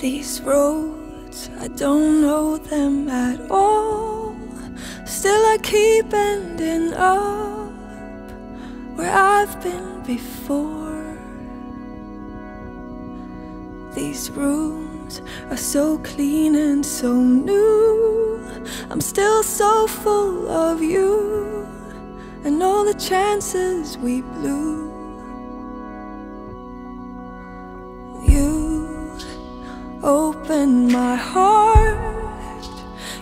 These roads, I don't know them at all. Still, I keep ending up where I've been before. These rooms are so clean and so new. I'm still so full of you and all the chances we blew. Heart.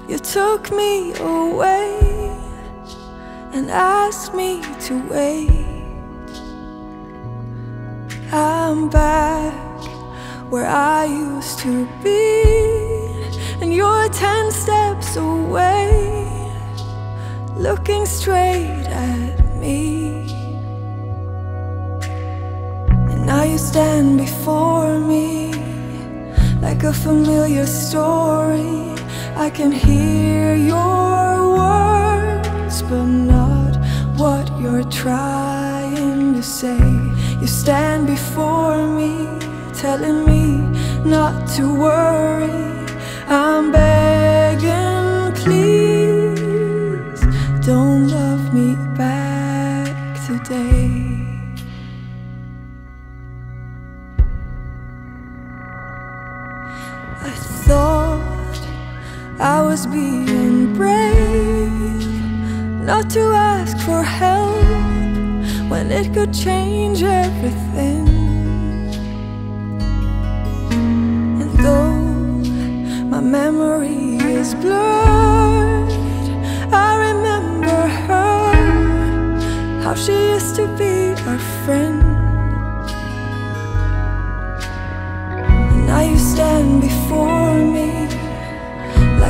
You took me away And asked me to wait. I'm back where I used to be And you're ten steps away Looking straight at me. And now you stand before me like a familiar story I can hear your words But not what you're trying to say. You stand before me Telling me not to worry. I'm begging, please Don't love me back today I thought I was being brave Not to ask for help When it could change everything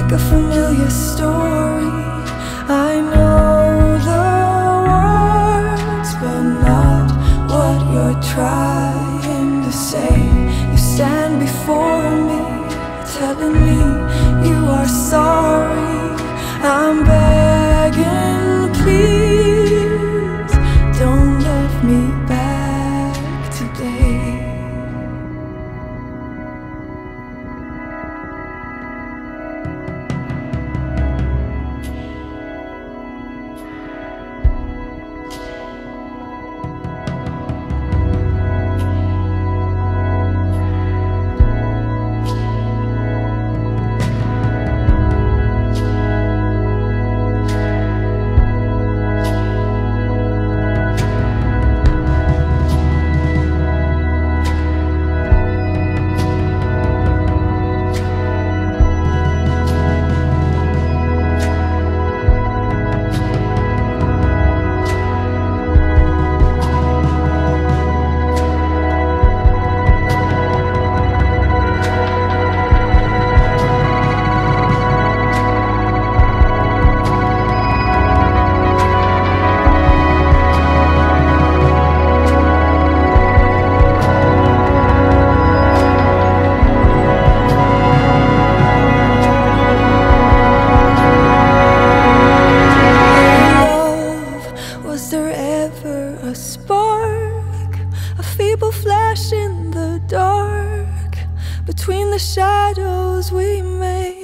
like a familiar story. Was there ever a spark? A feeble flash in the dark between the shadows we made.